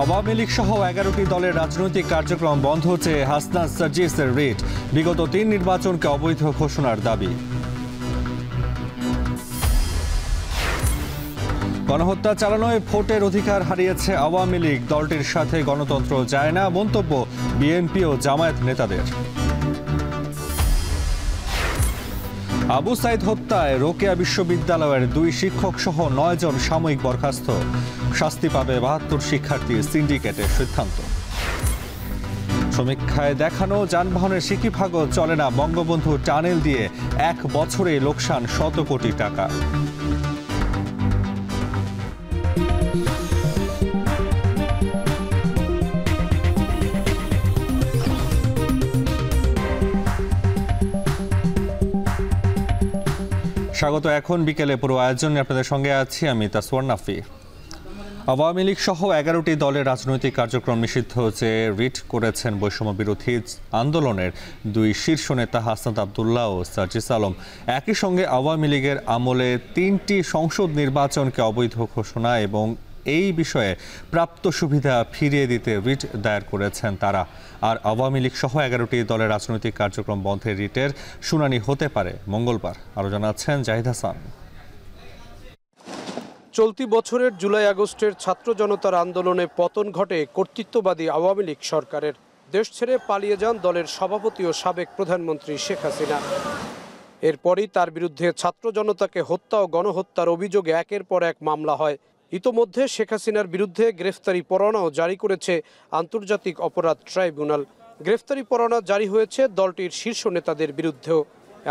আওয়ামী লীগ সহ এগারোটি দলের রাজনৈতিক কার্যক্রম বন্ধ চেয়ে হাসনান সার্জিসের রিট। বিগত তিন নির্বাচনকে অবৈধ ঘোষণার দাবি। গণহত্যা চালানোয় ভোটের অধিকার হারিয়েছে আওয়ামী লীগ। দলটির সাথে গণতন্ত্র যায় না, মন্তব্য বিএনপি ও জামায়াত নেতাদের। আবু সাইদ হত্যায় রোকেয়া বিশ্ববিদ্যালয়ের দুই শিক্ষক সহ নয় জন সাময়িক বরখাস্ত। শাস্তি পাবে বাহাত্তর শিক্ষার্থী সিন্ডিকেটের সিদ্ধান্ত। সমীক্ষায় দেখানো যানবাহনের সিকিভাগও চলে না, বঙ্গবন্ধু টানেল দিয়ে এক বছরে লোকসান শত কোটি টাকা। স্বাগত, এখন বিকেলে পুরো আয়োজনে আপনাদের সঙ্গে আছি আমি তাসওয়ার নাফি। আওয়ামী লীগ সহ এগারোটি দলের রাজনৈতিক কার্যক্রম নিষিদ্ধ হচ্ছে রিট করেছেন বৈষম্য বিরোধী আন্দোলনের দুই শীর্ষ নেতা হাসনাত আবদুল্লাহ ও সার্জিস আলম। একই সঙ্গে আওয়ামী লীগের আমলে তিনটি সংসদ নির্বাচনকে অবৈধ ঘোষণা এবং এই বিষয়ে প্রাপ্ত সুবিধা ফিরিয়ে দিতে রিট দায়ের করেছেন তারা। আর আওয়ামী লীগ সহ এগারোটি দলের রাজনৈতিক কার্যক্রম বন্ধের রিটের শুনানি হতে পারে মঙ্গলবার। আরও জানাচ্ছেন জাহিদ হাসান। চলতি বছরের জুলাই আগস্টের ছাত্র জনতার আন্দোলনে পতন ঘটে কর্তৃত্ববাদী আওয়ামী লীগ সরকারের। দেশ ছেড়ে পালিয়ে যান দলের সভাপতি ও সাবেক প্রধানমন্ত্রী শেখ হাসিনা। এরপরই তার বিরুদ্ধে ছাত্র জনতাকে হত্যা ও গণহত্যার অভিযোগে একের পর এক মামলা হয়। ইতোমধ্যে শেখ হাসিনার বিরুদ্ধে গ্রেফতারি পরোয়ানাও জারি করেছে আন্তর্জাতিক অপরাধ ট্রাইব্যুনাল। গ্রেফতারি পরোয়ানা জারি হয়েছে দলটির শীর্ষ নেতাদের বিরুদ্ধেও।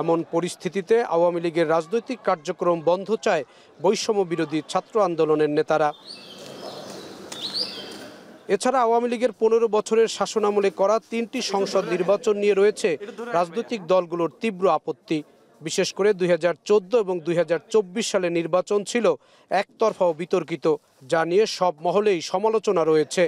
এমন পরিস্থিতিতে আওয়ামী লীগের রাজনৈতিক কার্যক্রম বন্ধ চায় বৈষম্য বিরোধী ছাত্র আন্দোলনের নেতারা। এছাড়া আওয়ামী লীগের পনেরো বছরের শাসনামলে করা তিনটি সংসদ নির্বাচন নিয়ে রয়েছে রাজনৈতিক দলগুলোর তীব্র আপত্তি। বিশেষ করে দুই হাজার চৌদ্দ এবং দুই সালে নির্বাচন ছিল একতরফা ও বিতর্কিত, যা নিয়ে সব মহলেই সমালোচনা রয়েছে।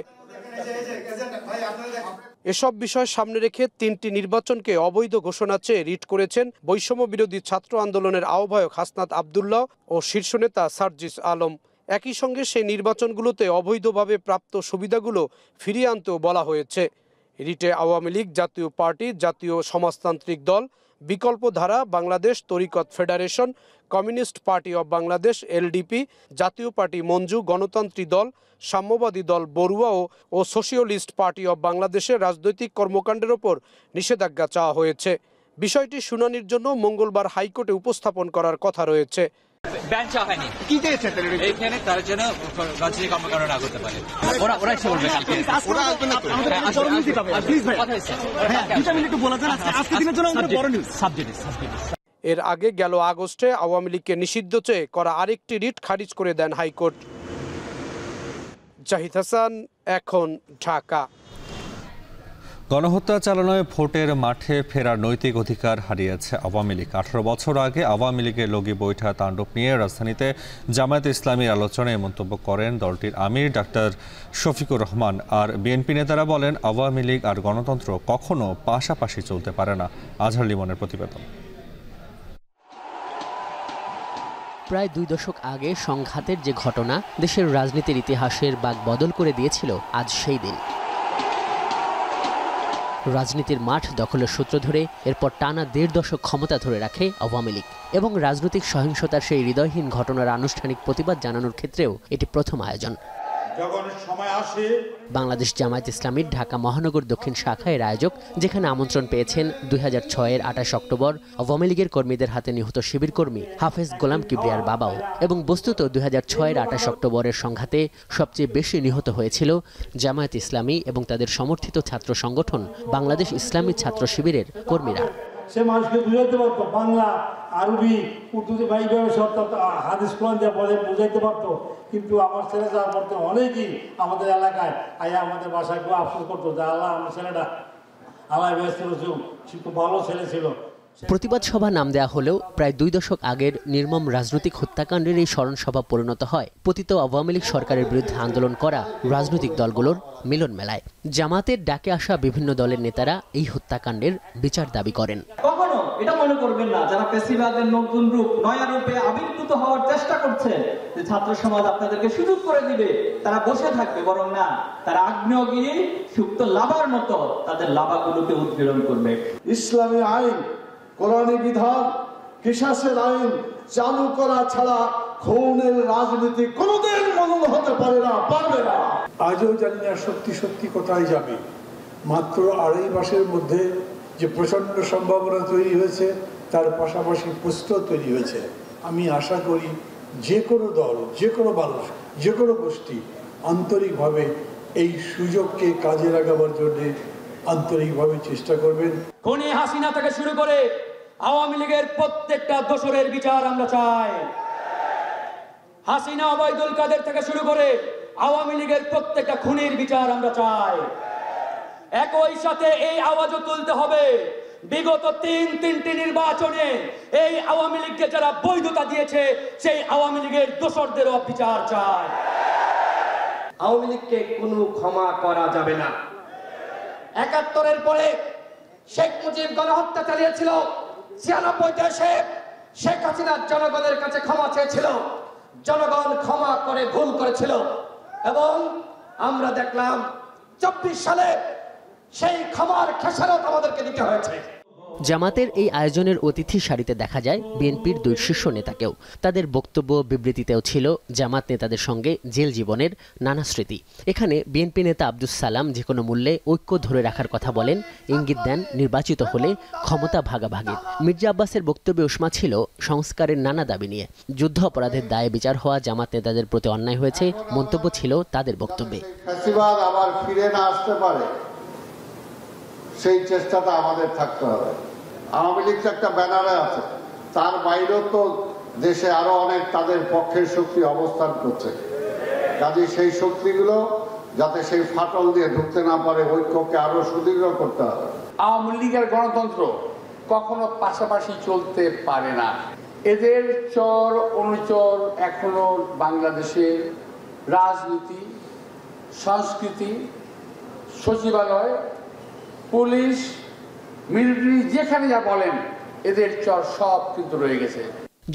এসব বিষয় সামনে রেখে তিনটি নির্বাচনকে অবৈধ ঘোষণা চেয়ে রিট করেছেন বৈষম্য বিরোধী ছাত্র আন্দোলনের আহ্বায়ক হাসনাত আবদুল্লাহ ও শীর্ষ নেতা সার্জিস আলম। একই সঙ্গে সেই নির্বাচনগুলোতে অবৈধভাবে প্রাপ্ত সুবিধাগুলো ফিরিয়ে আনতেও বলা হয়েছে। রিটে আওয়ামী লীগ জাতীয় পার্টি, জাতীয় সমাজতান্ত্রিক দল Bikalpa Dhara Bangladesh Tariqat Federation Communist Party of Bangladesh LDP Jatiya Party Manju Ganatantri Dal Samyabadi Dal Barua O Socialist Party of বাংলাদেশের রাজনৈতিক কর্মকাণ্ডের ওপর নিষেধাজ্ঞা চাওয়া হয়েছে। বিষয়টি শুনানির জন্য মঙ্গলবার হাইকোর্টে উপস্থাপন করার কথা রয়েছে। ব্যান চাওয়া হয়নি। কি এইখানে তার জন্য রাজনীতি কর্মকাণ্ড না করতে পারে। ওরা ওরা এসে বলবে কালকে। ওরা আসবে না তো হ্যাঁ। প্লিজ ভাই। কথা হচ্ছে। হ্যাঁ দুটা মিনিট একটু বলা যান আজকে দিনের জন্য আমাদের বড় নিউজ Subject, subject. এর আগে গেল আগস্টে আওয়ামী লীগকে নিষিদ্ধ চেয়ে করা আরেকটি রিট খারিজ করে দেন হাইকোর্ট। জাহিদ হাসান, এখন ঢাকা। গণহত্যা চালানোয় ভোটের মাঠে ফেরার নৈতিক অধিকার হারিয়েছে আওয়ামী লীগ। আঠারো বছর আগে আওয়ামী লীগের লগি বৈঠা তাণ্ডব নিয়ে রাজধানীতে জামায়াত ইসলামীর আলোচনায় মন্তব্য করেন দলটির আমির, ডাক্তার শফিকুর রহমান। আর বিএনপি নেতারা বলেন, আওয়ামী লীগ আর গণতন্ত্র কখনো পাশাপাশি চলতে পারে না। আজহার লিমনের প্রতিবেদন। প্রায় দুই দশক আগে সংঘাতের যে ঘটনা, দেশের রাজনীতির ইতিহাসের বাক বদল করে দিয়েছিল আজ সেই দিন। রাজনীতির মাঠ দখলের সূত্র ধরে এরপর টানা দেড় দশক ক্ষমতা ধরে রাখে আওয়ামী লীগ এবং রাজনৈতিক সহিংসতার সেই হৃদয়হীন ঘটনার আনুষ্ঠানিক প্রতিবাদ জানানোর ক্ষেত্রেও এটি প্রথম আয়োজন। যখন সময় আসে বাংলাদেশ জামায়াত ইসলামীর ঢাকা মহানগর দক্ষিণ শাখায় আয়োজক যেখানে আমন্ত্রণ পেয়েছেন দুই হাজার ছয়ের আঠাশ অক্টোবর আওয়ামী লীগের কর্মীদের হাতে নিহত শিবির কর্মী হাফেজ গোলাম কিবরিয়ার বাবাও। এবং বস্তুত দুই হাজার ছয়ের আঠাশ অক্টোবরের সংঘাতে সবচেয়ে বেশি নিহত হয়েছিল জামায়াত ইসলামী এবং তাদের সমর্থিত ছাত্র সংগঠন বাংলাদেশ ইসলামী ছাত্র শিবিরের কর্মীরা। সে মানুষকে বুঝাইতে পারতো বাংলা আরবি, উর্দুতে বা এইভাবে সব হাদিস কোরআন দিয়ে বলে, বুঝাইতে পারতো। কিন্তু আমার ছেলে যাওয়ার পড়তো অনেকেই আমাদের এলাকায় আয়া আমাদের বাসায় খুব আফসোস করতো যে, আল্লাহ আমার ছেলেটা, আল্লাহ ব্যস্ত রয়েছে খুব ভালো ছেলে ছিল। প্রতিবাদ সভা নাম দেওয়া হলেও প্রায় দুই দশক আগের নির্মম রাজনৈতিক হত্যাকাণ্ডের এই স্মরণ সভা পরিণত হয়। পতিত আওয়ামী লীগ সরকারের বিরুদ্ধে আন্দোলন করা রাজনৈতিক দলগুলোর মিলন মেলায়। জামাতের ডাকে আসা বিভিন্ন দলের নেতারা এই হত্যাকাণ্ডের বিচার দাবি করেন। কখনো এটা মনে করবেন না যারা পেশিবাদের নতুন রূপ নয়া রূপে আবির্ভূত হওয়ার চেষ্টা করছেন যে ছাত্র সমাজ আপনাদেরকে সুযোগ করে দিবে তারা বসে থাকবে বরং না তারা আগ্নেয়গিরি সুপ্ত লাভার মতো তাদের লাভাগুলোকে উদ্গীরণ করবে। ইসলামী আইন কোরআনী বিধান কিসাসের আইন চালু করা ছাড়া খুনের রাজনীতি কোনোদিন মূল হতে পারে না পারবে না। আজও জানি না সত্যি সত্যি কোথায় যাবে। মাত্র আড়াই মাসের মধ্যে যে প্রচণ্ড সম্ভাবনা তৈরি হয়েছে তার পাশাপাশি প্রশ্ন তৈরি হয়েছে। আমি আশা করি যে কোনো দল যে কোনো মানুষ যে কোনো গোষ্ঠী আন্তরিকভাবে এই সুযোগকে কাজে লাগাবার জন্যে আন্তরিকভাবে চেষ্টা করবেন। খনি হাসিনা থেকে শুরু করে আওয়ামী লীগের প্রত্যেকটা দোসরের বিচার আমরা চাই। হাসিনা ওবায়দুল কাদের থেকে শুরু করে আওয়ামী লীগের প্রত্যেকটা খুনির বিচার আমরা চাই। একই সাথে এই আওয়াজও তুলতে হবে। বিগত তিন তিনটি নির্বাচনে এই আওয়ামী লীগকে যারা বৈধতা দিয়েছে সেই আওয়ামী লীগের দোসরদেরও বিচার চায় আওয়ামী লীগকে কোনো ক্ষমা করা যাবে না। একাত্তরের পরে শেখ মুজিব গণহত্যা চালিয়েছিল। ছিয়ানব্বই দেশে শেখ হাসিনা জনগণের কাছে ক্ষমা চেয়েছিল। জনগণ ক্ষমা করে ভুল করেছিল এবং আমরা দেখলাম চব্বিশ সালে সেই ক্ষমার খেসারত আমাদেরকে দিতে হয়েছে। জামাতের এই আয়োজনের অতিথি সারিতে দেখা যায় বিএনপির দুই শীর্ষ নেতাকেও। তাদের বক্তব্য বিবৃতিতেও ছিল জামাত নেতাদের সঙ্গে জেল জীবনের নানা স্মৃতি। এখানে বিএনপি নেতা আব্দুস সালাম যে কোনো মূল্যে ঐক্য ধরে রাখার কথা বলেন, ইঙ্গিত দেন নির্বাচিত হলে ক্ষমতা ভাগাভাগির। মির্জা আব্বাসের বক্তব্যে উষ্মা ছিল সংস্কারের নানা দাবি নিয়ে। যুদ্ধ অপরাধের দায়ে বিচার হওয়া জামাত নেতাদের প্রতি অন্যায় হয়েছে, মন্তব্য ছিল তাদের বক্তব্যে। ফিরে না আসতে পারে। সেই চেষ্টাটা আমাদের থাকতে হবে। আওয়ামী লীগ তো একটা ব্যানারে আছে। তার বাইরেও তো দেশে আরও অনেক তাদের পক্ষের শক্তি অবস্থান করছে। কাজে সেই শক্তিগুলো যাতে সেই ফাটল দিয়ে ঢুকতে না পারে, ঐক্যকে আরও সুদৃঢ় করতে হবে। আওয়ামী লীগের গণতন্ত্র কখনো পাশাপাশি চলতে পারে না। এদের চর, অনুচর এখনও বাংলাদেশের রাজনীতি, সংস্কৃতি, সচিবালয় পুলিশ মিলিটারি যেখানে যা বলেন এদের চর সব কিন্তু রয়ে গেছে।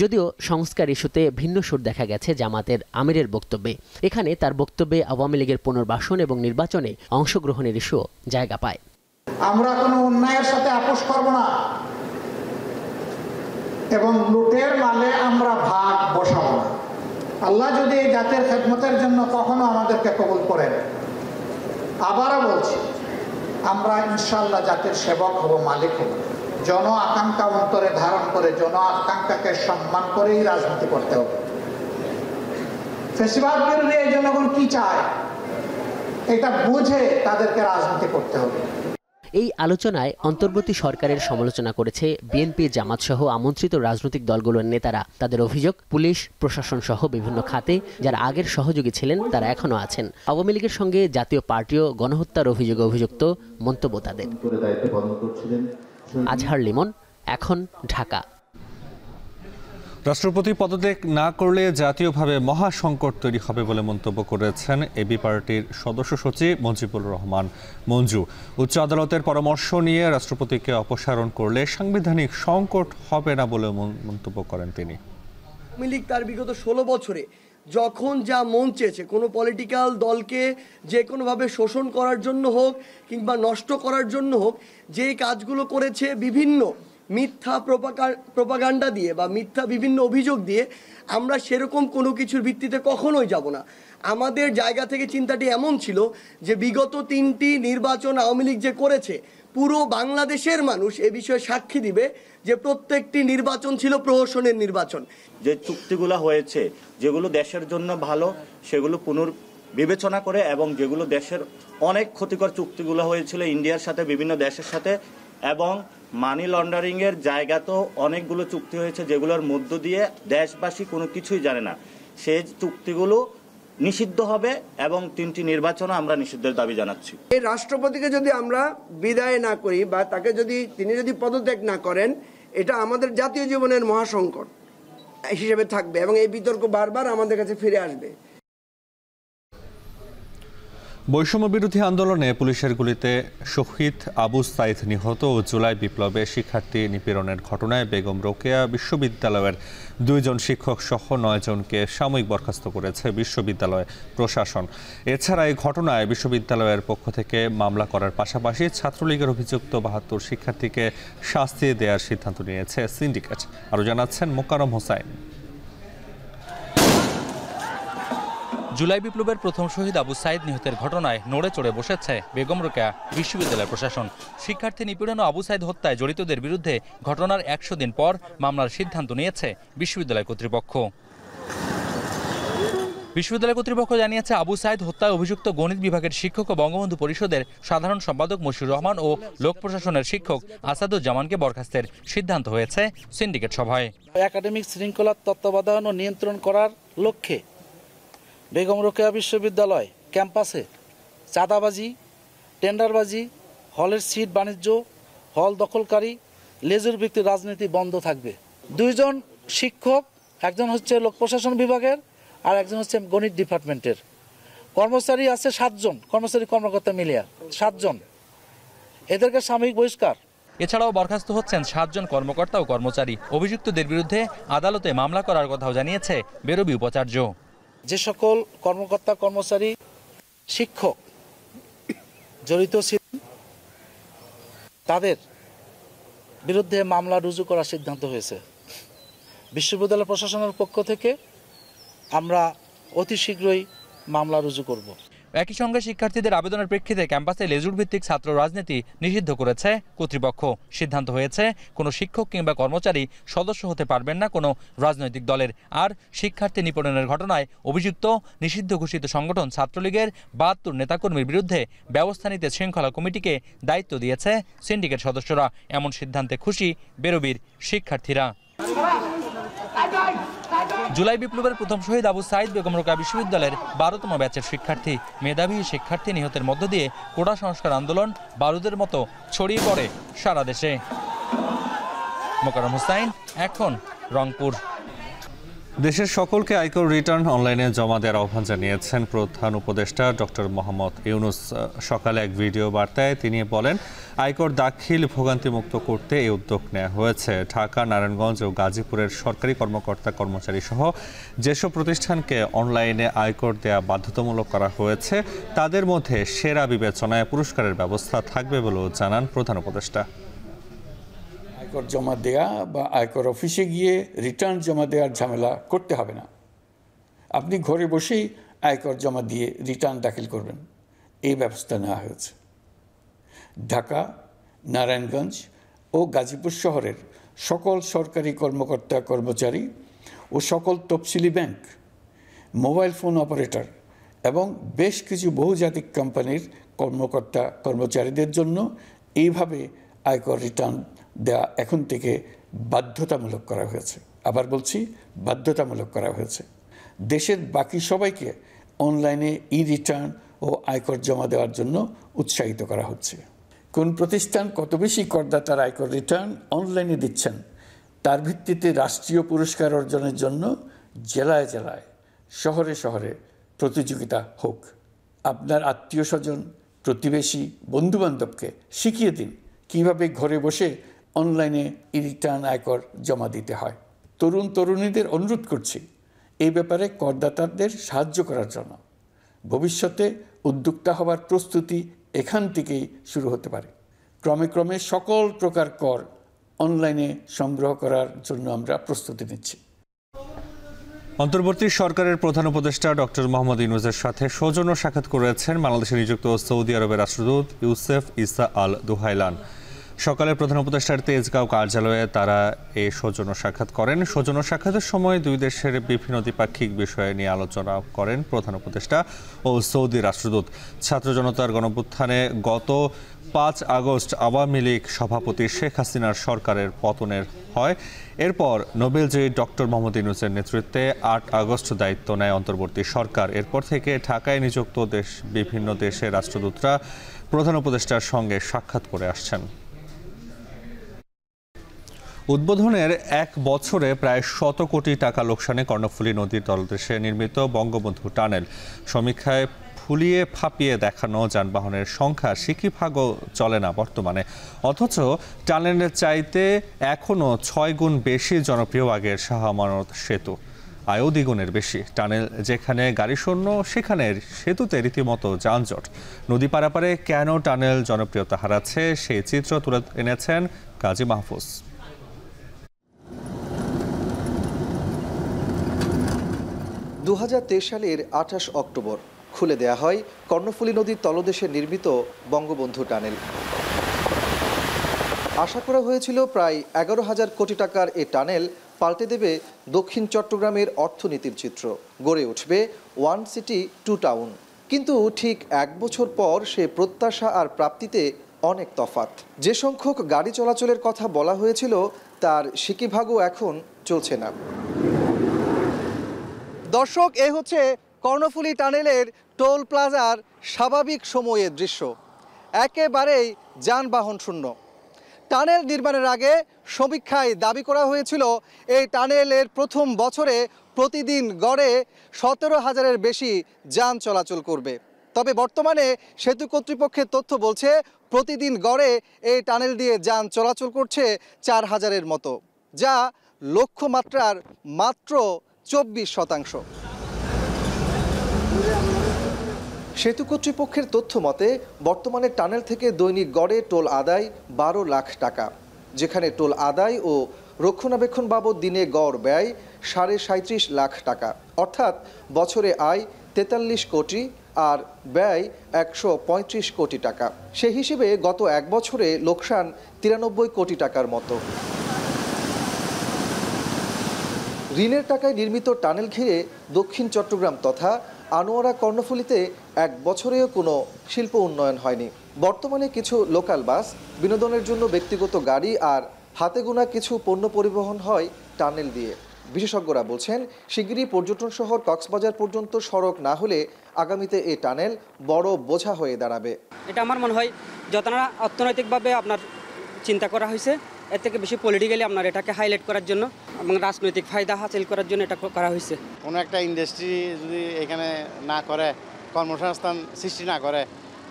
যদিও সংস্কার ইস্যুতে ভিন্ন সুর দেখা গেছে জামাতের আমিরের বক্তব্যে। এখানে তার বক্তব্যে আওয়ামী লীগের পুনর্বাসন এবং নির্বাচনে অংশগ্রহণের ইস্যুও জায়গা পায়। আমরা কোনো অন্যায়ের সাথে আপোষ করব না। এবং লুটের মালে আমরা ভাগ বসাবো না। আল্লাহ যদি এই জাতের খেদমতের জন্য কখনো আমাদেরকে কবুল করেন। আবারও বলছি আমরা ইনশাল্লাহ জাতির সেবক হব, মালিক হব। জন আকাঙ্ক্ষা অন্তরে ধারণ করে, জন আকাঙ্ক্ষাকে সম্মান করেই রাজনীতি করতে হবে। ফেসিবাদ বিরোধী এই জনগণ কি চায়? এটা বুঝে তাদেরকে রাজনীতি করতে হবে। এই আলোচনায় অন্তর্বর্তী সরকারের সমালোচনা করেছে বিএনপি জামাত সহ আমন্ত্রিত রাজনৈতিক দলগুলোর নেতারা। তাদের অভিযোগ পুলিশ প্রশাসন সহ বিভিন্ন খাতে যারা আগের সহযোগী ছিলেন তারা এখনও আছেন। আওয়ামী লীগের সঙ্গে জাতীয় পার্টিও গণহত্যার অভিযোগে অভিযুক্ত মন্তব্য তাদের। আজহার লিমন এখন ঢাকা। রাষ্ট্রপতি পদত্যাগ না করলে জাতীয়ভাবে মহা সংকট তৈরি হবে বলে মন্তব্য করেছেন এবি পার্টির সদস্য সচিব মজিবুর রহমান। মঞ্জু, উচ্চ আদালতের পরামর্শ নিয়ে রাষ্ট্রপতিকে অপসারণ করলে সাংবিধানিক সংকট হবে না বলে মন্তব্য করেন তিনি। আওয়ামী লীগ তার বিগত ষোলো বছরে যখন যা মন চেয়েছে, কোনো পলিটিক্যাল দলকে যে কোনোভাবে শোষণ করার জন্য হোক কিংবা নষ্ট করার জন্য হোক, যে কাজগুলো করেছে বিভিন্ন মিথ্যা প্রপাগান্ডা দিয়ে বা মিথ্যা বিভিন্ন অভিযোগ দিয়ে আমরা সেরকম কোনো কিছুর ভিত্তিতে কখনোই যাব না। আমাদের জায়গা থেকে চিন্তাটি এমন ছিল যে বিগত তিনটি নির্বাচন আওয়ামী লীগ যে করেছে, পুরো বাংলাদেশের মানুষ এ বিষয়ে সাক্ষী দিবে যে প্রত্যেকটি নির্বাচন ছিল প্রহসনের নির্বাচন। যে চুক্তিগুলো হয়েছে, যেগুলো দেশের জন্য ভালো, সেগুলো পুনর বিবেচনা করে এবং যেগুলো দেশের অনেক ক্ষতিকর চুক্তিগুলো হয়েছিল, ইন্ডিয়ার সাথে, বিভিন্ন দেশের সাথে এবং মানি লন্ডারিং এর জায়গা তো অনেকগুলো চুক্তি হয়েছে যেগুলোর মধ্য দিয়ে দেশবাসী কোনো কিছুই জানে না। সেই চুক্তিগুলো নিষিদ্ধ হবে এবং তিনটি নির্বাচনও আমরা নিষিদ্ধের দাবি জানাচ্ছি। এই রাষ্ট্রপতিকে যদি আমরা বিদায় না করি বা তাকে যদি তিনি যদি পদত্যাগ না করেন, এটা আমাদের জাতীয় জীবনের মহাসংকট হিসেবে থাকবে এবং এই বিতর্ক বারবার আমাদের কাছে ফিরে আসবে। বৈষম্য বিরোধী আন্দোলনে পুলিশের গুলিতে শহীদ আবু সাইদ নিহত ও জুলাই বিপ্লবে শিক্ষার্থী নিপীড়নের ঘটনায় বেগম রোকেয়া বিশ্ববিদ্যালয়ের দুইজন শিক্ষক সহ নয় জনকে সাময়িক বরখাস্ত করেছে বিশ্ববিদ্যালয় প্রশাসন। এছাড়া এই ঘটনায় বিশ্ববিদ্যালয়ের পক্ষ থেকে মামলা করার পাশাপাশি ছাত্রলীগের অভিযুক্ত বাহাত্তর শিক্ষার্থীকে শাস্তি দেওয়ার সিদ্ধান্ত নিয়েছে সিন্ডিকেট। আরও জানাচ্ছেন মোকারম হোসাইন। জুলাই বিপ্লবের প্রথম শহীদ আবু সাইদ নিহতের ঘটনায় নড়ে চড়ে বসেছে বেগম রোকেয়া বিশ্ববিদ্যালয় প্রশাসন। শিক্ষার্থী নিপীড়ন আবু সাইদ হত্যায় জড়িতদের বিরুদ্ধে ঘটনার একশো দিন পর মামলার সিদ্ধান্ত নিয়েছে বিশ্ববিদ্যালয় কর্তৃপক্ষ। বিশ্ববিদ্যালয় কর্তৃপক্ষ জানিয়েছে, আবু সাইদ হত্যায় অভিযুক্ত গণিত বিভাগের শিক্ষক ও বঙ্গবন্ধু পরিষদের সাধারণ সম্পাদক মশিউর রহমান ও লোক প্রশাসনের শিক্ষক আসাদুজ্জামানকে বরখাস্তের সিদ্ধান্ত হয়েছে সিন্ডিকেট সভায়। একাডেমিক শৃঙ্খলার তত্ত্বাবধান ও নিয়ন্ত্রণ করার লক্ষ্যে বেগম রোকেয়া বিশ্ববিদ্যালয় ক্যাম্পাসে চাঁদাবাজি, টেন্ডারবাজি, হলের সিট বাণিজ্য, হল দখলকারী, লেজুর ব্যক্তি রাজনীতি বন্ধ থাকবে। দুইজন শিক্ষক, একজন হচ্ছে লোক প্রশাসন বিভাগের আর একজন হচ্ছে গণিত ডিপার্টমেন্টের। কর্মচারী আছে সাতজন, কর্মচারী কর্মকর্তা মিলিয়া, সাতজন। এদেরকে সাময়িক বহিষ্কার। এছাড়াও বরখাস্ত হচ্ছেন সাতজন কর্মকর্তা ও কর্মচারী। অভিযুক্তদের বিরুদ্ধে আদালতে মামলা করার কথাও জানিয়েছে বেরবি উপাচার্য। যে সকল কর্মকর্তা, কর্মচারী, শিক্ষক জড়িত ছিলেন তাদের বিরুদ্ধে মামলা রুজু করার সিদ্ধান্ত হয়েছে। বিশ্ববিদ্যালয় প্রশাসনের পক্ষ থেকে আমরা অতি শীঘ্রই মামলা রুজু করব। একই সঙ্গে শিক্ষার্থীদের আবেদনের প্রেক্ষিতে ক্যাম্পাসে লেজুর ভিত্তিক ছাত্র রাজনীতি নিষিদ্ধ করেছে কর্তৃপক্ষ। সিদ্ধান্ত হয়েছে, কোনো শিক্ষক কিংবা কর্মচারী সদস্য হতে পারবেন না কোনো রাজনৈতিক দলের। আর শিক্ষার্থী নিপীড়নের ঘটনায় অভিযুক্ত, নিষিদ্ধ ঘোষিত সংগঠন ছাত্রলীগের বাহাত্তর নেতাকর্মীর বিরুদ্ধে ব্যবস্থা নিতে শৃঙ্খলা কমিটিকে দায়িত্ব দিয়েছে সিন্ডিকেট সদস্যরা। এমন সিদ্ধান্তে খুশি বেরবির শিক্ষার্থীরা। জুলাই বিপ্লবের প্রথম শহীদ আবু সাইদ বেগম রোকা বিশ্ববিদ্যালয়ের বারোতম ব্যাচের শিক্ষার্থী, মেধাবী শিক্ষার্থী নিহতের মধ্য দিয়ে কোটা সংস্কার আন্দোলন বারুদের মতো ছড়িয়ে পড়ে সারা দেশে। মোকারম হুসাইন, এখন রংপুর। দেশের সকলকে আয়কর রিটার্ন অনলাইনে জমা দেওয়ার আহ্বান জানিয়েছেন প্রধান উপদেষ্টা ডক্টর মোহাম্মদ ইউনুস। সকালে এক ভিডিও বার্তায় তিনি বলেন, আয়কর দাখিল ভোগান্তিমুক্ত করতে এই উদ্যোগ নেওয়া হয়েছে। ঢাকা, নারায়ণগঞ্জ ও গাজীপুরের সরকারি কর্মকর্তা কর্মচারী সহ যেসব প্রতিষ্ঠানকে অনলাইনে আয়কর দেয়া বাধ্যতামূলক করা হয়েছে, তাদের মধ্যে সেরা বিবেচনায় পুরস্কারের ব্যবস্থা থাকবে বলেও জানান প্রধান উপদেষ্টা। আয়কর জমা দেয়া বা আয়কর অফিসে গিয়ে রিটার্ন জমা দেওয়ার ঝামেলা করতে হবে না। আপনি ঘরে বসেই আয়কর জমা দিয়ে রিটার্ন দাখিল করবেন। এই ব্যবস্থা নেওয়া হয়েছে। ঢাকা, নারায়ণগঞ্জ ও গাজীপুর শহরের সকল সরকারি কর্মকর্তা কর্মচারী ও সকল তফসিলি ব্যাংক, মোবাইল ফোন অপারেটর এবং বেশ কিছু বহুজাতিক কোম্পানির কর্মকর্তা কর্মচারীদের জন্য এইভাবে আয়কর রিটার্ন দেওয়া এখন থেকে বাধ্যতামূলক করা হয়েছে। আবার বলছি, বাধ্যতামূলক করা হয়েছে। দেশের বাকি সবাইকে অনলাইনে ই রিটার্ন ও আয়কর জমা দেওয়ার জন্য উৎসাহিত করা হচ্ছে। কোন প্রতিষ্ঠান কত বেশি করদাতার আয়কর রিটার্ন অনলাইনে দিচ্ছেন, তার ভিত্তিতে রাষ্ট্রীয় পুরস্কার অর্জনের জন্য জেলায় জেলায়, শহরে শহরে প্রতিযোগিতা হোক। আপনার আত্মীয় স্বজন, প্রতিবেশী, বন্ধুবান্ধবকে শিখিয়ে দিন, কীভাবে ঘরে বসে অনলাইনে রিটার্ন আয়কর জমা দিতে হয়। তরুণ তরুণীদের অনুরোধ করছি, এই ব্যাপারে করদাতাদের সাহায্য করার জন্য। ভবিষ্যতে উদ্যোক্তা হবার প্রস্তুতি এখান থেকেই শুরু হতে পারে। ক্রমে ক্রমে সকল প্রকার কর অনলাইনে সংগ্রহ করার জন্য আমরা প্রস্তুতি নিচ্ছি। অন্তর্বর্তী সরকারের প্রধান উপদেষ্টা ডক্টর মোহাম্মদ ইউনুসের সাথে সৌজন্য সাক্ষাৎ করেছেন বাংলাদেশে নিযুক্ত সৌদি আরবের রাষ্ট্রদূত ইউসেফ ইসা আল দুহাইলান সকালে প্রধান উপদেষ্টার তেজগাঁও কার্যালয়ে তারা এ সৌজন্য সাক্ষাৎ করেন। সৌজন্য সাক্ষাতের সময় দুই দেশের বিভিন্ন দ্বিপাক্ষিক বিষয়ে নিয়ে আলোচনা করেন প্রধান উপদেষ্টা ও সৌদি রাষ্ট্রদূত। ছাত্র জনতার গণপুত্থানে গত পাঁচ আগস্ট আওয়ামী লীগ সভাপতি শেখ হাসিনার সরকারের পতনের হয়। এরপর নোবেলজয়ী ডক্টর মোহাম্মদ ইউনুসের নেতৃত্বে আট আগস্ট দায়িত্ব নেয় অন্তর্বর্তী সরকার। এরপর থেকে ঢাকায় নিযুক্ত দেশ বিভিন্ন দেশের রাষ্ট্রদূতরা প্রধান উপদেষ্টার সঙ্গে সাক্ষাৎ করে আসছেন। উদ্বোধনের এক বছরে প্রায় শত কোটি টাকা লোকসানে কর্ণফুলী নদীর তলদেশে নির্মিত বঙ্গবন্ধু টানেল। সমীক্ষায় ফুলিয়ে ফাঁপিয়ে দেখানো যানবাহনের সংখ্যা সিকিভাগও চলে না বর্তমানে। অথচ টানেলের চাইতে এখনও ছয় গুণ বেশি জনপ্রিয় আগের শাহ আমানত সেতু। আয়ও দ্বিগুণের বেশি। টানেল যেখানে গাড়ি শূন্য, সেখানে সেতুতে রীতিমতো যানজট। নদী পারাপারে কেন টানেল জনপ্রিয়তা হারাচ্ছে, সেই চিত্র তুলে এনেছেন কাজী মাহফুজ। দু হাজার তেইশ সালের আঠাশ অক্টোবর। খুলে দেয়া হয় কর্ণফুলী নদীর তলদেশে নির্মিত বঙ্গবন্ধু টানেল। আশা করা হয়েছিল প্রায় এগারো হাজার কোটি টাকার এ টানেল পাল্টে দেবে দক্ষিণ চট্টগ্রামের অর্থনীতির চিত্র। গড়ে উঠবে ওয়ান সিটি, টু টাউন। কিন্তু ঠিক এক বছর পর সে প্রত্যাশা আর প্রাপ্তিতে অনেক তফাত। যে সংখ্যক গাড়ি চলাচলের কথা বলা হয়েছিল, তার সিকিভাগও এখন চলছে না। দর্শক, এ হচ্ছে কর্ণফুলী টানেলের টোল প্লাজার স্বাভাবিক সময়ের দৃশ্য। একেবারেই যানবাহন শূন্য। টানেল নির্মাণের আগে সমীক্ষায় দাবি করা হয়েছিল, এই টানেলের প্রথম বছরে প্রতিদিন গড়ে সতেরো হাজারের বেশি যান চলাচল করবে। তবে বর্তমানে সেতু কর্তৃপক্ষের তথ্য বলছে, প্রতিদিন গড়ে এই টানেল দিয়ে যান চলাচল করছে চার হাজারের মতো, যা লক্ষ্যমাত্রার মাত্র চব্বিশ শতাংশ। সেতু কর্তৃপক্ষের তথ্য মতে, বর্তমানে টানেল থেকে দৈনিক গড়ে টোল আদায় বারো লাখ টাকা, যেখানে টোল আদায় ও রক্ষণাবেক্ষণ বাবদ দিনে গড় ব্যয় সাড়ে সাঁত্রিশ লাখ টাকা। অর্থাৎ বছরে আয় তেতাল্লিশ কোটি আর ব্যয় একশো পঁয়ত্রিশ কোটি টাকা। সেই হিসেবে গত এক বছরে লোকসান তিরানব্বই কোটি টাকার মতো। ঋণের টাকায় নির্মিত টানেল ঘিরে দক্ষিণ চট্টগ্রাম তথা আনোয়ারা কর্ণফুলীতে এক বছরেও কোনো শিল্প উন্নয়ন হয়নি। বর্তমানে কিছু লোকাল বাস, বিনোদনের জন্য ব্যক্তিগত গাড়ি আর হাতে গোনা কিছু পণ্য পরিবহন হয় টানেল দিয়ে। বিশেষজ্ঞরা বলছেন, শিগগিরই পর্যটন শহর কক্সবাজার পর্যন্ত সড়ক না হলে আগামীতে এই টানেল বড় বোঝা হয়ে দাঁড়াবে। এটা আমার মনে হয় যত না অর্থনৈতিকভাবে আপনার চিন্তা করা হয়েছে এর থেকে বেশি পলিটিক্যালি আপনার এটাকে হাইলাইট করার জন্য এবং রাজনৈতিক ফায়দা হাসিল করার জন্য এটা করা হয়েছে। কোনো একটা ইন্ডাস্ট্রি যদি এখানে না করে কর্মসংস্থান সৃষ্টি না করে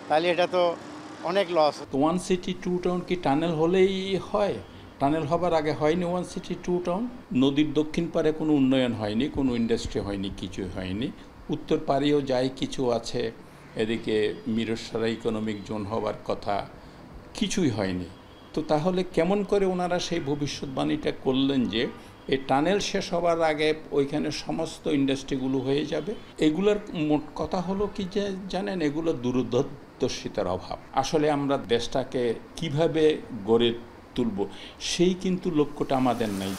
তাহলে এটা তো অনেক loss one city two town কি টানেল হলেই হয়? টানেল হবার আগে হয়নি ওয়ান সিটি টু টাউন নদীর দক্ষিণ পারে কোনো উন্নয়ন হয়নি কোনো ইন্ডাস্ট্রি হয়নি কিছুই হয়নি। উত্তর পাড়েও যাই কিছু আছে এদিকে মিরসরাই ইকোনমিক জোন হওয়ার কথা কিছুই হয়নি। তো তাহলে কেমন করে ওনারা সেই ভবিষ্যৎবাণীটা করলেন যে এই টানেল শেষ হবার আগে ওইখানে সমস্ত ইন্ডাস্ট্রিগুলো হয়ে যাবে? এগুলোর মোট কথা হলো কি যে জানেন, এগুলো দূরদর্শিতার অভাব। আসলে আমরা দেশটাকে কীভাবে গড়ে তুলব সেই কিন্তু লক্ষ্যটা আমাদের নেই।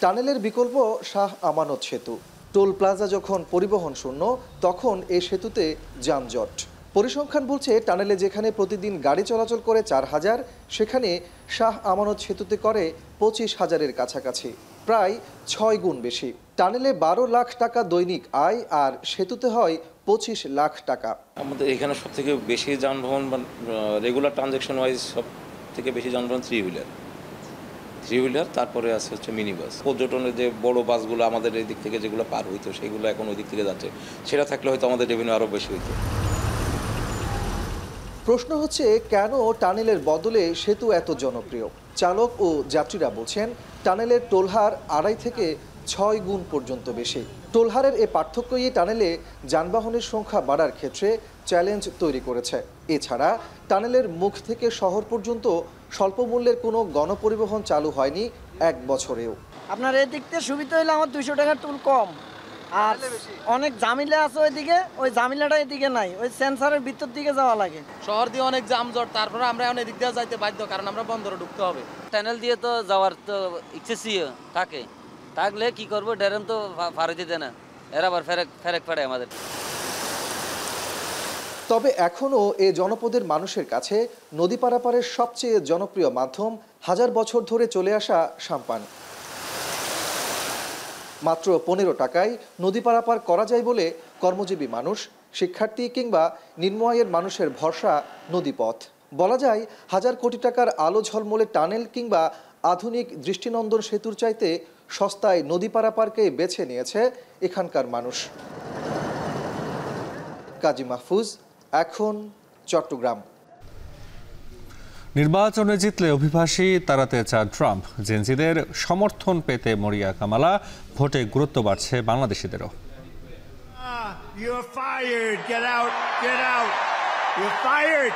টানেলের বিকল্প শাহ আমানত সেতু। টোল প্লাজা যখন পরিবহন শূন্য, তখন এ সেতুতে যানজট। পরিসংখ্যান বলছে, টানেলে যেখানে প্রতিদিন গাড়ি চলাচল করে চার হাজার, সেখানে শাহ আমানত সেতুতে করে পঁচিশ হাজারের কাছাকাছি, প্রায় ছয় গুণ বেশি। টানেলে বারো লাখ টাকা দৈনিক আয় আর সেতুতে হয় পঁচিশ লাখ টাকা। আমাদের এখানে সব থেকে বেশি যানবাহন রেগুলার ট্রানজ্যাকশন ওয়াইজ সব থেকে বেশি যানবাহন থ্রি হুইলার থ্রি হুইলার তারপরে আছে হচ্ছে মিনি বাস পর্যটনের যে বড় বাসগুলো আমাদের এই দিক থেকে যেগুলো পার হইতো, সেগুলো এখন ওই দিক থেকে যাচ্ছে। সেটা থাকলে হয়তো আমাদের রেভিনিউ আরও বেশি হইতো। প্রশ্ন হচ্ছে, কেন টানেলের বদলে সেতু এত জনপ্রিয়? চালক ও যাত্রীরা বলছেন, টানেলের টোলহার আড়াই থেকে ছয় গুণ পর্যন্ত বেশি। টোলহারের এ পার্থক্যই টানেলে যানবাহনের সংখ্যা বাড়ার ক্ষেত্রে চ্যালেঞ্জ তৈরি করেছে। এছাড়া, টানেলের মুখ থেকে শহর পর্যন্ত স্বল্প মূল্যের কোনো গণপরিবহন চালু হয়নি এক বছরেও। আপনার এই দিক থেকে সুবিধা হইলে আমার দুইশো টাকার টুল কম। আর অনেক জামিলা আছে ওইদিকে ওই জামিলাটা এদিকে নাই ওই সেন্সারের ভিতর দিকে যাওয়া লাগে। শহর দিয়ে অনেক জামজট তারপরে আমরা এখন এদিক দিয়ে যাইতে বাধ্য কারণ আমরা বন্দরে ঢুকতে হবে। টানেল দিয়ে তো যাওয়ার তো ইচ্ছে থাকে। থাকলে কি করব ডেরেন তো ফারে দিতে না। এরা আবার ফেরেক ফেরেক ফেড়ে আমাদের। তবে এখনও এ জনপদের মানুষের কাছে নদী পারাপারের সবচেয়ে জনপ্রিয় মাধ্যম হাজার বছর ধরে চলে আসা সাম্পান। মাত্র পনেরো টাকায় নদী পারাপার করা যায় বলে কর্মজীবী মানুষ, শিক্ষার্থী কিংবা নিম্ন মানুষের ভরসা নদীপথ। বলা যায়, হাজার কোটি টাকার আলো ঝলমলে টানেল কিংবা আধুনিক দৃষ্টিনন্দন সেতুর চাইতে সস্তায় নদী পারাপারকে বেছে নিয়েছে এখানকার মানুষ। কাজী মাহফুজ, এখন চট্টগ্রাম। নির্বাচনে জিতলে অভিবাসী তাড়াতে চান ট্রাম্প জেনজিদের সমর্থন পেতে মরিয়া কামালা, ভোটে গুরুত্ব বাড়ছে বাংলাদেশিদেরও You're fired. Get out. Get out. You're fired.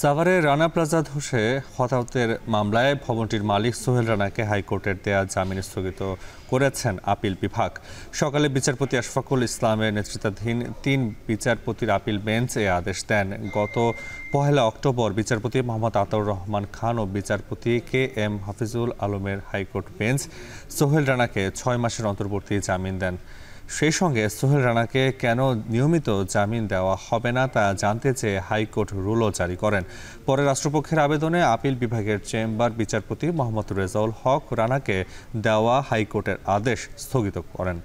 সাভারের রানা প্লাজা ধসে হতাহতের মামলায় ভবনটির মালিক সোহেল রানাকে হাইকোর্টের দেয়া জামিন স্থগিত করেছেন আপিল বিভাগ। সকালে বিচারপতি আশফাকুল ইসলামের নেতৃত্বাধীন তিন বিচারপতির আপিল বেঞ্চ এ আদেশ দেন। গত পহেলা অক্টোবর বিচারপতি মোহাম্মদ আতাউর রহমান খান ও বিচারপতি কে এম হাফিজুল আলমের হাইকোর্ট বেঞ্চ সোহেল রানাকে ছয় মাসের অন্তর্বর্তী জামিন দেন। সেই সঙ্গে সোহেল রানাকে কেন নিয়মিত জামিন দেওয়া হবে না তা জানতে চেয়ে হাইকোর্ট রুলও জারি করেন। পরে রাষ্ট্রপক্ষের আবেদনে আপিল বিভাগের চেম্বার বিচারপতি মোহাম্মদ রেজাউল হক রানাকে দেওয়া হাইকোর্টের আদেশ স্থগিত করেন।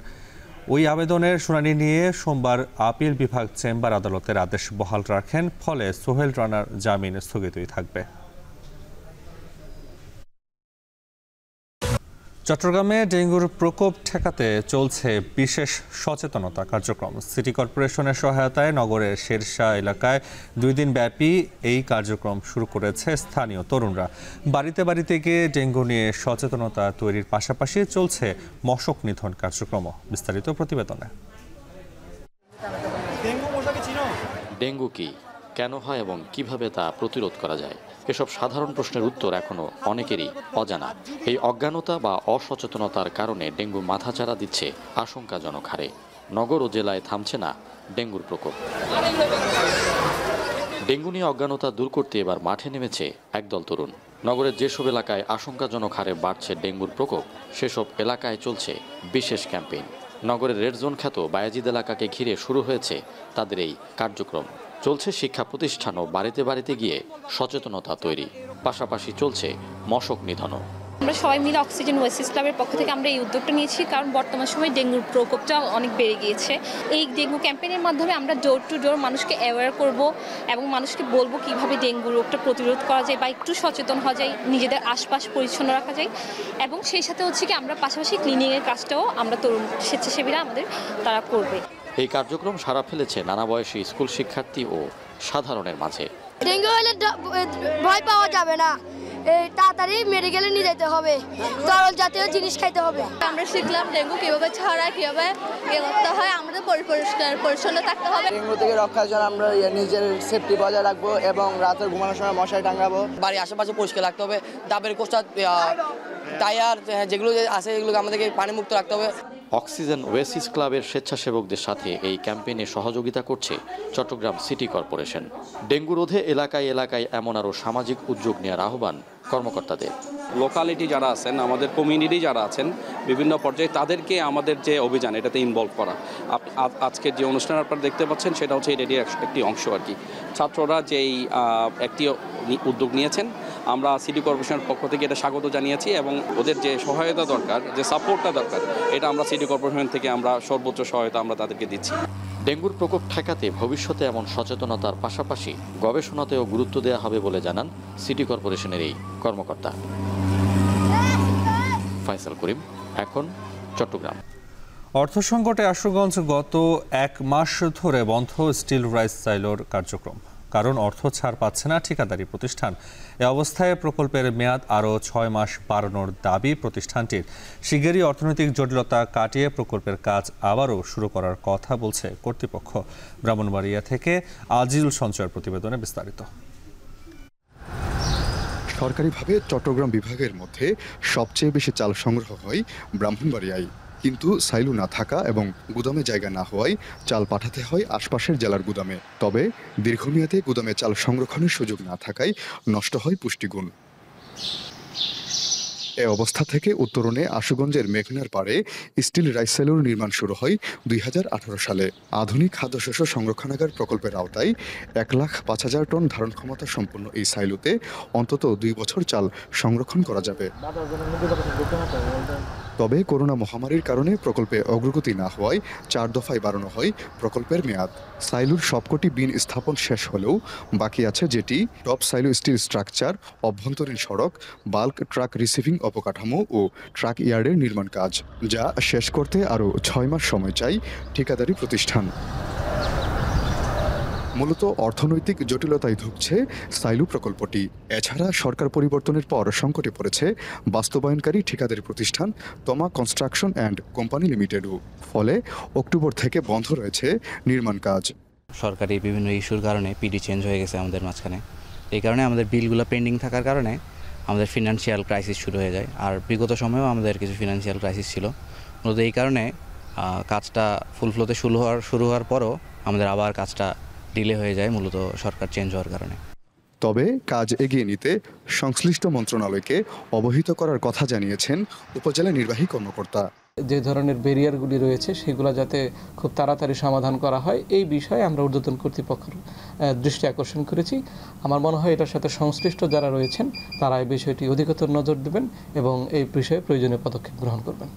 ওই আবেদনের শুনানি নিয়ে সোমবার আপিল বিভাগ চেম্বার আদালতের আদেশ বহাল রাখেন, ফলে সোহেল রানার জামিন স্থগিতই থাকবে। চট্টগ্রামে ডেঙ্গুর প্রকোপ ঠেকাতে চলছে বিশেষ সচেতনতা কার্যক্রম। সিটি কর্পোরেশনের সহায়তায় নগরের শেরশাহ এলাকায় দুই দিন ব্যাপী এই কার্যক্রম শুরু করেছে স্থানীয় তরুণরা। বাড়িতে বাড়িতে গিয়ে ডেঙ্গু নিয়ে সচেতনতা তৈরির পাশাপাশি চলছে মশক নিধন কার্যক্রম বিস্তারিত প্রতিবেদনে। ডেঙ্গু কি? কেন হয় এবং কীভাবে তা প্রতিরোধ করা যায়? এসব সাধারণ প্রশ্নের উত্তর এখনও অনেকেরই অজানা। এই অজ্ঞানতা বা অসচেতনতার কারণে ডেঙ্গু মাথাচাড়া দিচ্ছে আশঙ্কাজনক হারে। নগর ও জেলায় থামছে না ডেঙ্গুর প্রকোপ। ডেঙ্গু নিয়ে অজ্ঞানতা দূর করতে এবার মাঠে নেমেছে একদল তরুণ। নগরের যেসব এলাকায় আশঙ্কাজনক হারে বাড়ছে ডেঙ্গুর প্রকোপ, সেসব এলাকায় চলছে বিশেষ ক্যাম্পেইন। নগরের রেড জোন খ্যাত বায়াজিদ এলাকাকে ঘিরে শুরু হয়েছে তাদের এই কার্যক্রম। চলছে শিক্ষা প্রতিষ্ঠান ও বাড়িতে বাড়িতে গিয়ে সচেতনতা তৈরি। পাশাপাশি চলছে মশক নিধনও। আমরা সবাই মিলে অক্সিজেন ওয়েসিস ক্লাবের পক্ষ থেকে আমরা এই উদ্যোগটা নিয়েছি, কারণ বর্তমান সময়ে ডেঙ্গুর প্রকোপটা অনেক বেড়ে গিয়েছে। এই ডেঙ্গু ক্যাম্পেইনের মাধ্যমে আমরা ডোর টু ডোর মানুষকে অ্যাওয়্যার করব এবং মানুষকে বলব কীভাবে ডেঙ্গু রোগটা প্রতিরোধ করা যায় বা একটু সচেতন হওয়া যায়, নিজেদের আশপাশ পরিচ্ছন্ন রাখা যায় এবং সেই সাথে হচ্ছে কি আমরা পাশাপাশি ক্লিনিংয়ের কাজটাও আমরা তরুণ স্বেচ্ছাসেবীরা আমাদের তারা করবে। এই কার্যক্রম সারা ফেলেছে নানা বয়সী স্কুল শিক্ষার্থী ও সাধারণের মাঝে। ডেঙ্গু হলে ভয় পাওয়া যাবে না। এই তাড়াতাড়ি মেডিকেলে নিয়ে যেতে হবে। তরল জাতীয় জিনিস খাইতে হবে। আমরা শিখলাম ডেঙ্গু কীভাবে ছড়ায় কীভাবে ইয়ে করতে হয়। আমাদের পরি- পরিষ্কার পরিচ্ছন্ন থাকতে হবে। ডেঙ্গু থেকে রক্ষার জন্য আমরা ইয়ে নিজের সেফটি বজায় রাখব এবং রাতের ঘুমানোর সময় মশারি টাঙাবো। বাড়ির আশেপাশে পরিষ্কার রাখতে হবে। ডাবের কোষ্টা টায়ার যেগুলো আছে এগুলোকে আমাদেরকে পানি মুক্ত রাখতে হবে। অক্সিজেন ওয়েসিস ক্লাবের স্বেচ্ছাসেবকদের সাথে এই ক্যাম্পেইনে সহযোগিতা করছে চট্টগ্রাম সিটি কর্পোরেশন। ডেঙ্গু রোধে এলাকায় এলাকায় এমন আরও সামাজিক উদ্যোগ নেওয়ার আহ্বান কর্মকর্তাদের। লোকালিটি যারা আছেন আমাদের কমিউনিটি যারা আছেন বিভিন্ন পর্যায়ে তাদেরকে আমাদের যে অভিযান এটাতে ইনভলভ করা। আপ- আজকের যে অনুষ্ঠান আপনারা দেখতে পাচ্ছেন সেটা হচ্ছে এক- একটি অংশ আর কি। ছাত্ররা যেই একটি উদ্যোগ নিয়েছেন আমরা সিটি কর্পোরেশনের পক্ষ থেকে এটা স্বাগত জানিয়েছি এবং ওদের যে সহায়তা দরকার যে সাপোর্টটা দরকার এটা আমরা সিটি কর্পোরেশন থেকে আমরা সর্বোচ্চ সহায়তা আমরা তাদেরকে দিচ্ছি। ডেঙ্গুর প্রকোপ ঠেকাতে ভবিষ্যতে এমন সচেতনতার পাশাপাশি গবেষণাতেও গুরুত্ব দেওয়া হবে বলে জানান সিটি কর্পোরেশনের এই কর্মকর্তা। ফয়সাল করিম এখন চট্টগ্রাম। অর্থ সংকটে আশুগঞ্জ গত এক মাস ধরে বন্ধ স্টিল রাইস সাইলোর কার্যক্রম। কারণ অর্থ ছাড় পাচ্ছে না ঠিকাদারি প্রতিষ্ঠান। এ অবস্থায় প্রকল্পের মেয়াদ আরও ছয় মাস বাড়ানোর দাবি প্রতিষ্ঠানটির। শিগগিরই অর্থনৈতিক জটিলতা কাটিয়ে প্রকল্পের কাজ আবারও শুরু করার কথা বলছে কর্তৃপক্ষ। ব্রাহ্মণবাড়িয়া থেকে আজিল সঞ্চয়ের প্রতিবেদনে বিস্তারিত। সরকারিভাবে চট্টগ্রাম বিভাগের মধ্যে সবচেয়ে বেশি চাল সংগ্রহ হয় ব্রাহ্মণবাড়িয়ায়। কিন্তু সাইলু না থাকা এবং গুদামে জায়গা না হওয়ায় চাল পাঠাতে হয় আশপাশের জেলার গুদামে। তবে দীর্ঘমেয়াদে গুদামে চাল সংরক্ষণের সুযোগ না থাকায় নষ্ট হয় পুষ্টিগুণ। এ অবস্থা থেকে উত্তরণে আশুগঞ্জের মেঘনার পাড়ে স্টিল রাইস সেলুর নির্মাণ শুরু হয় দুই হাজার আঠারো সালে। আধুনিক খাদ্যশস্য সংরক্ষণাগার প্রকল্পের আওতায় এক লাখ পাঁচ হাজার টন ধারণ ক্ষমতা সম্পন্ন এই সাইলুতে অন্তত দুই বছর চাল সংরক্ষণ করা যাবে। তবে করোনা মহামারীর কারণে প্রকল্পে অগ্রগতি না হওয়ায় চার দফায় বাড়ানো হয় প্রকল্পের মেয়াদ। সাইলুর সবকটি বিন স্থাপন শেষ হলেও বাকি আছে যেটি টপ সাইলু স্টিল স্ট্রাকচার, অভ্যন্তরীণ সড়ক, বাল্ক ট্রাক রিসিভিং অবকাঠামো ও ট্রাক ইয়ার্ডের নির্মাণ কাজ, যা শেষ করতে আরও ছয় মাস সময় চাই ঠিকাদারি প্রতিষ্ঠান। মূলত অর্থনৈতিক জটিলতায় ধুঁকছে সাইলু প্রকল্পটি। এছাড়া সরকার পরিবর্তনের পর সংকটে পড়েছে বাস্তবায়নকারী ঠিকাদারি প্রতিষ্ঠান তমা কনস্ট্রাকশন অ্যান্ড কোম্পানি লিমিটেডও। ফলে অক্টোবর থেকে বন্ধ রয়েছে নির্মাণ কাজ। সরকারি বিভিন্ন ইস্যুর কারণে পিডি চেঞ্জ হয়ে গেছে আমাদের মাঝখানে। এই কারণে আমাদের বিলগুলো পেন্ডিং থাকার কারণে আমাদের ফিনান্সিয়াল ক্রাইসিস শুরু হয়ে যায়। আর বিগত সময়েও আমাদের কিছু ফিনান্সিয়াল ক্রাইসিস ছিল। মূলত এই কারণে কাজটা ফুল ফ্লোতে শুরু হওয়ার শুরু হওয়ার পরও আমাদের আবার কাজটা ডিলে হয়ে যায় মূলত সরকার চেঞ্জ হওয়ার কারণে। তবে কাজ এগিয়ে নিতে সংশ্লিষ্ট মন্ত্রণালয়কে অবহিত করার কথা জানিয়েছেন উপজেলা নির্বাহী কর্মকর্তা। যে ধরনের ব্যারিয়ারগুলি রয়েছে সেগুলো যাতে খুব তাড়াতাড়ি সমাধান করা হয় এই বিষয়ে আমরা ঊর্ধ্বতন কর্তৃপক্ষের দৃষ্টি আকর্ষণ করেছি। আমার মনে হয় এটার সাথে সংশ্লিষ্ট যারা রয়েছেন তারা এই বিষয়টি অধিকতর নজর দেবেন এবং এই বিষয়ে প্রয়োজনীয় পদক্ষেপ গ্রহণ করবেন।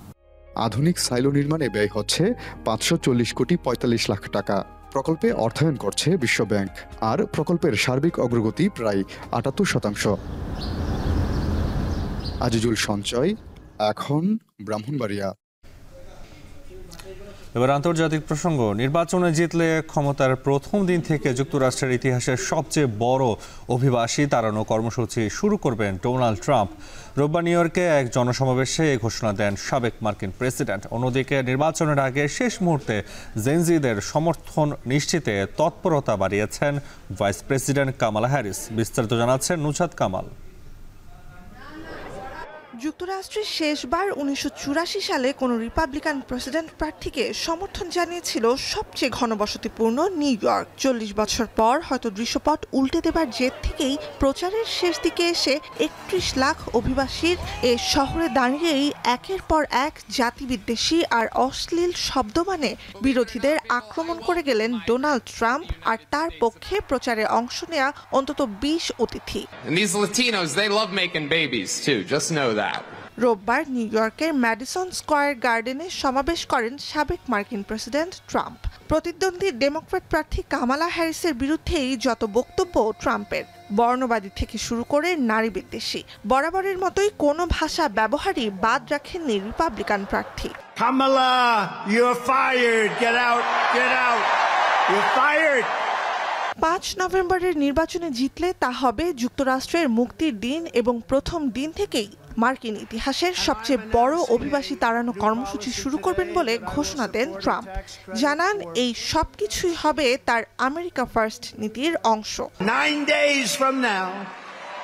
আধুনিক সাইলো নির্মাণে ব্যয় হচ্ছে পাঁচশো চল্লিশ কোটি পঁয়তাল্লিশ লাখ টাকা। প্রকল্পে অর্থায়ন করছে বিশ্বব্যাংক আর প্রকল্পের সার্বিক অগ্রগতি প্রায় আটাত্তর শতাংশ। আজিজুল সঞ্চয়, এখন ব্রাহ্মণবাড়িয়া। এবার আন্তর্জাতিক প্রসঙ্গ, নির্বাচনে জিতলে ক্ষমতার প্রথম দিন থেকে যুক্তরাষ্ট্রের ইতিহাসের সবচেয়ে বড় অভিবাসী তাড়ানো কর্মসূচি শুরু করবেন ডোনাল্ড ট্রাম্প। রোববার নিউ ইয়র্কে এক জনসমাবেশে এই ঘোষণা দেন সাবেক মার্কিন প্রেসিডেন্ট। অন্যদিকে নির্বাচনের আগে শেষ মুহূর্তে জেনজিদের সমর্থন নিশ্চিতে তৎপরতা বাড়িয়েছেন ভাইস প্রেসিডেন্ট কামালা হ্যারিস। বিস্তারিত জানাচ্ছেন নুজাত কামাল। যুক্তরাষ্ট্রে শেষবার উনিশশো চুরাশি সালে কোনো রিপাবলিকান প্রেসিডেন্ট প্রার্থীকে সমর্থন জানিয়েছিল সবচেয়ে ঘনবসতিপূর্ণ নিউ ইয়র্ক। চল্লিশ বছর পর হয়তো দৃশ্যপট উল্টে দেবার জেদ থেকেই প্রচারের শেষ দিকে এসে একত্রিশ লাখ অভিবাসীর এ শহরে দাঁড়িয়েই একের পর এক জাতিবিদ্বেষী আর অশ্লীল শব্দ মানে বিরোধীদের আক্রমণ করে গেলেন ডোনাল্ড ট্রাম্প আর তার পক্ষে প্রচারে অংশ নেয়া অন্তত বিশ অতিথি। রোববার নিউ ইয়র্কের ম্যাডিসন স্কয়ার গার্ডেনে সমাবেশ করেন সাবেক মার্কিন প্রেসিডেন্ট ট্রাম্প প্রতিদ্বন্দ্বী ডেমোক্র্যাট প্রার্থী কামালা হ্যারিসের বিরুদ্ধেই যত বক্তব্য ট্রাম্পের বর্ণবাদী থেকে শুরু করে নারী বিদ্বেষী বরাবরের মতোই কোনো ভাষা ব্যবহারই বাদ রাখেননি রিপাবলিকান প্রার্থী Kamala, you're fired. Get out. Get out. You're fired. পাঁচ নভেম্বরের নির্বাচনে জিতলে তা হবে যুক্তরাষ্ট্রের মুক্তির দিন এবং প্রথম দিন থেকেই মার্কিন ইতিহাসের সবচেয়ে বড় অভিবাসী তাড়ানো কর্মসূচি শুরু করবেন বলে ঘোষণা দেন ট্রাম্প জানান এই সব কিছুই হবে তার আমেরিকা ফার্স্ট নীতির অংশ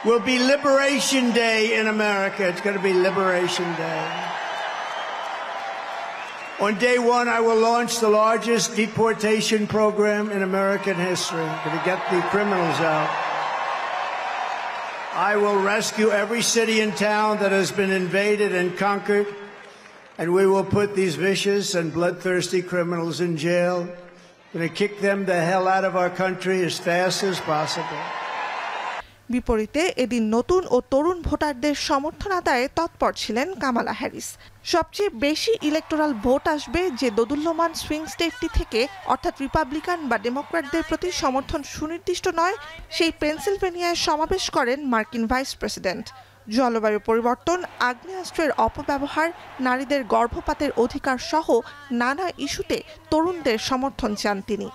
will be Day in be. On day one, I will launch the largest deportation program in American history to get the criminals out. I will rescue every city and town that has been invaded and conquered, and we will put these vicious and bloodthirsty criminals in jail. Going to kick them the hell out of our country as fast as possible. বিপরীতে এদিন নতুন ও তরুণ ভোটারদের সমর্থন আদায়ে তৎপর ছিলেন Kamala Harris. সবচেয়ে বেশি ইলেকটোরাল ভোট আসবে যে দোদুল্যমান সুইং স্টেটটি থেকে, অর্থাৎ রিপাবলিকান বা ডেমোক্র্যাটদের প্রতি সমর্থন সুনির্দিষ্ট নয়, সেই পেনসিলভেনিয়ায় সমাবেশ করেন মার্কিন ভাইস প্রেসিডেন্ট। জলবায়ু পরিবর্তন, আগ্নেয়াস্ত্রের অপব্যবহার, নারীদের গর্ভপাতের অধিকার সহ নানা ইস্যুতে তরুণদের সমর্থন চান তিনি।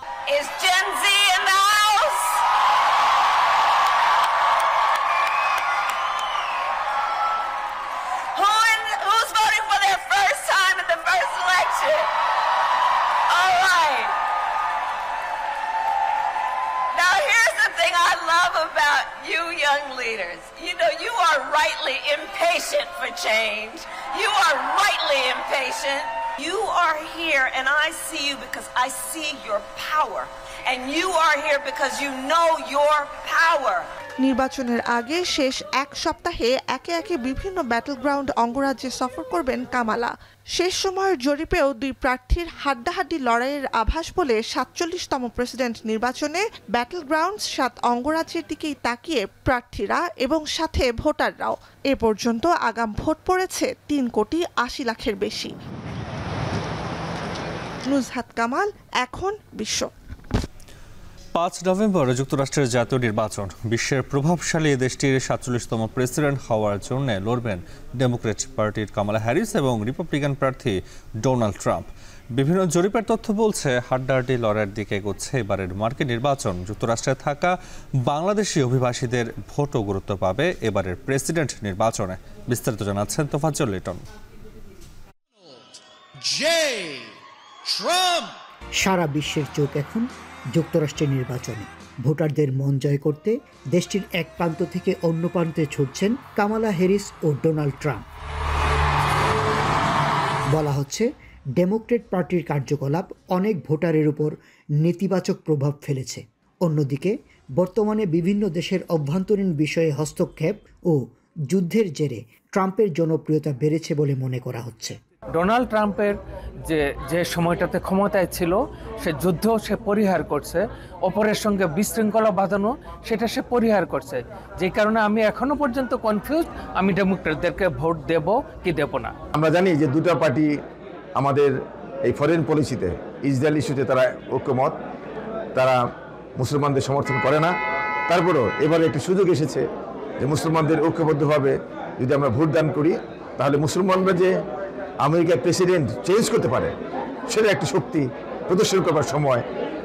Young leaders. You know, you are rightly impatient for change. You are rightly impatient. You are here, and I see you because I see your power. And you are here because you know your power. নির্বাচনের আগে শেষ এক সপ্তাহে একে একে বিভিন্ন battle ground অঙ্গরাজ্যে সফর করবেন কামালা। শেষ সময়ের জরিপেও দুই প্রার্থীর হাড্ডাহাড্ডি লড়াইয়ের আভাস বলে সাতচল্লিশতম প্রেসিডেন্ট নির্বাচনে ব্যাটল গ্রাউন্ড সাত অঙ্গরাজ্যের দিকেই তাকিয়ে প্রার্থীরা এবং সাথে ভোটাররাও। এ পর্যন্ত আগাম ভোট পড়েছে তিন কোটি আশি লাখের বেশি। নুজহাত কামাল, এখন বিশ্ব। পাঁচ নভেম্বর যুক্তরাষ্ট্রের জাতীয় নির্বাচন। বিশ্বের প্রভাবশালী দেশটির সাতচল্লিশতম প্রেসিডেন্ট হওয়ার জন্য লড়বেন ডেমোক্রেট পার্টির কামালা হ্যারিস এবং রিপাবলিকান প্রার্থী ডোনাল্ড ট্রাম্প। বিভিন্ন জরিপের তথ্য বলছে হাড্ডাহাড্ডি লড়াইয়ের দিকে এগোচ্ছে এবারের মার্কিন নির্বাচন। যুক্তরাষ্ট্রে থাকা বাংলাদেশি অভিবাসীদের ভোটও গুরুত্ব পাবে এবারের প্রেসিডেন্ট নির্বাচনে। বিস্তারিত জানাচ্ছেন তোফাজ্জল লিটন। সারা বিশ্বের চোখ এখন যুক্তরাষ্ট্রের নির্বাচনে। ভোটারদের মন জয় করতে দেশটির এক প্রান্ত থেকে অন্য প্রান্তে ছুটছেন কামালা হ্যারিস ও ডোনাল্ড ট্রাম্প। বলা হচ্ছে, ডেমোক্রেট পার্টির কার্যকলাপ অনেক ভোটারের উপর নেতিবাচক প্রভাব ফেলেছে। অন্যদিকে, বর্তমানে বিভিন্ন দেশের অভ্যন্তরীণ বিষয়ে হস্তক্ষেপ ও যুদ্ধের জেরে ট্রাম্পের জনপ্রিয়তা বেড়েছে বলে মনে করা হচ্ছে। ডোনাল্ড ট্রাম্পের যে যে সময়টাতে ক্ষমতায় ছিল, সে যুদ্ধ সে পরিহার করছে, অপরের সঙ্গে বিশৃঙ্খলা বাঁধানো সেটা সে পরিহার করছে। যে কারণে আমি এখনও পর্যন্ত কনফিউজ আমি ডেমোক্রেটদেরকে ভোট দেব কি দেব না। আমরা জানি যে দুটো পার্টি আমাদের এই ফরেন পলিসিতে ইসরায়েল ইস্যুতে তারা ঐক্যমত, তারা মুসলমানদের সমর্থন করে না। তারপরেও এবারে একটি সুযোগ এসেছে যে মুসলমানদের ঐক্যবদ্ধভাবে যদি আমরা ভোট দান করি, তাহলে মুসলমানরা যে আমেরিকার প্রেসিডেন্ট চেঞ্জ করতে পারে সেটা একটি শক্তি প্রদর্শন করবার সময়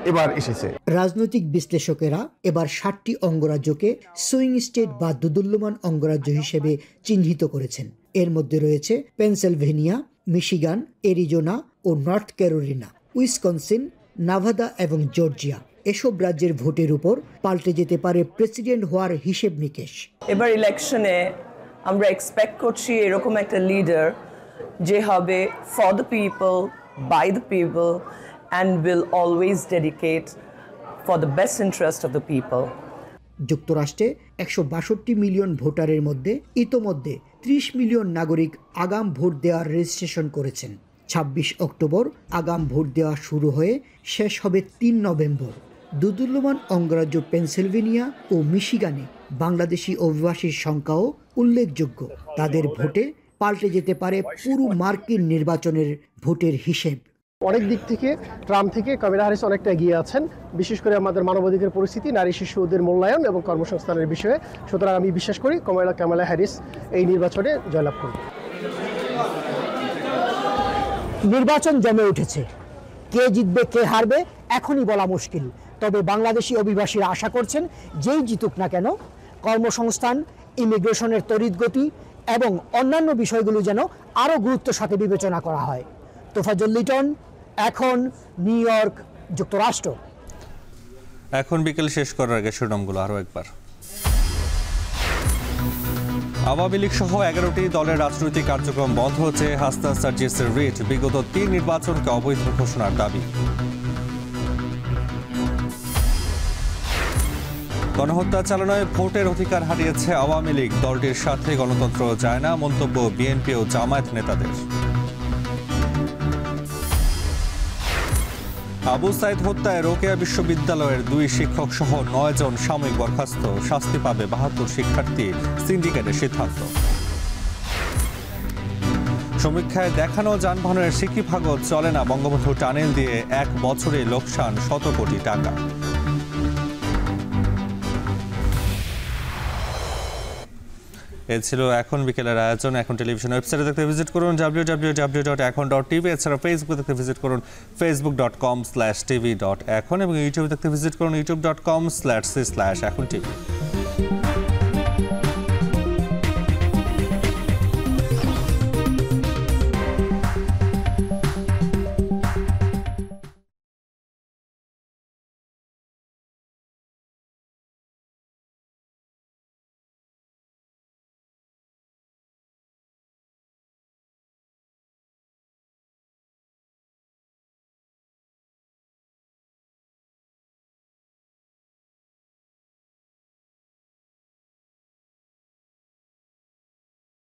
এবার এসেছে। রাজনৈতিক বিশ্লেষকেরা এবার ষাটটি অঙ্গরাজ্যকে সুইং স্টেট বা দুদুল্যমান অঙ্গরাজ্য হিসেবে চিহ্নিত করেছেন। এর মধ্যে রয়েছে পেনসিলভেনিয়া মিশিগান এরিজোনা ও নর্থ ক্যারোলিনা উইসকনসিন নাভাদা এবং জর্জিয়া। এসব রাজ্যের ভোটের উপর পাল্টে যেতে পারে প্রেসিডেন্ট হওয়ার হিসেব নিকেশ। এবার ইলেকশনে আমরা এক্সপেক্ট করছি এরকম একটা লিডার যে হবে for the people by the people and will always dedicate for the best interest of the people যুক্তরাষ্ট্রে একশো বাষট্টি মিলিয়ন ভোটারের মধ্যে ইতোমধ্যে ত্রিশ মিলিয়ন নাগরিক আগাম ভোট দেওয়ার রেজিস্ট্রেশন করেছেন। ছাব্বিশ অক্টোবর আগাম ভোট দেওয়া শুরু হয়ে শেষ হবে তিন নভেম্বর। দুদুল্যমান অঙ্গরাজ্য পেনসিলভেনিয়া ও মিশিগানে বাংলাদেশি অভিবাসীর সংখ্যাও উল্লেখযোগ্য। তাদের ভোটে পাল্টে যেতে পারে পুরো মার্কিন নির্বাচনের ভোটের হিসেব। অনেক দিক থেকে ট্রাম্প থেকে কামিলা হারিস অনেকটা এগিয়ে আছেন বিশেষ করে আমাদের মানবাধিকার পরিস্থিতি নারী শিশুদের মূল্যায়ন এবং কর্মসংস্থানের বিষয়ে। সুতরাং আমি বিশ্বাস করি কমলা কামালা হ্যারিস এই নির্বাচনে জয়লাভ করবে। নির্বাচন জমে উঠেছে। কে জিতবে কে হারবে এখনই বলা মুশকিল। তবে বাংলাদেশি অভিবাসীরা আশা করছেন যেই জিতুক না কেন কর্মসংস্থান ইমিগ্রেশনের তড়িৎ গতি এবং অন্যান্য বিষয়গুলো যেন আরও গুরুত্বের সাথে বিবেচনা করা হয়। তোফাজুল লিটন, এখন নিউ ইয়র্ক, যুক্তরাষ্ট্র। এখন বিকেল শেষ করার আগে শিরোনামগুলো আরও একবার। আওয়ামী লীগ সহ এগারোটি দলের রাজনৈতিক কার্যক্রম বন্ধ হচ্ছে হাস্তা সার্জিসের রিট। বিগত তিন নির্বাচনকে অবৈধ ঘোষণার দাবি। গণহত্যা চালানোয় ভোটের অধিকার হারিয়েছে আওয়ামী লীগ। দলটির সাথে গণতন্ত্র যায় না, মন্তব্য বিএনপি ও জামায়াত নেতাদের। আবু সাইদ হত্যায় রোকেয়া বিশ্ববিদ্যালয়ের দুই শিক্ষক সহ নয় জন সাময়িক বরখাস্ত। শাস্তি পাবে বাহাত্তর শিক্ষার্থী, সিন্ডিকেটের সিদ্ধান্ত। সমীক্ষায় দেখানো যানবাহনের সিকি ভাগত চলে না, বঙ্গবন্ধু টানেল দিয়ে এক বছরে লোকসান শত কোটি টাকা। এ ছিল এখন বিকেলের আয়োজন। এখন টেলিভিশন ওয়েবসাইটে দেখতে ভিজিট করুন W W W dot Ekhon dot TV এছাড়া ফেসবুক দেখতে ভিজিট করুন Facebook dot com slash TV dot Ekhon এবং ইউটিউব দেখতে ভিজিট করুন YouTube dot com slash C slash Ekhon TV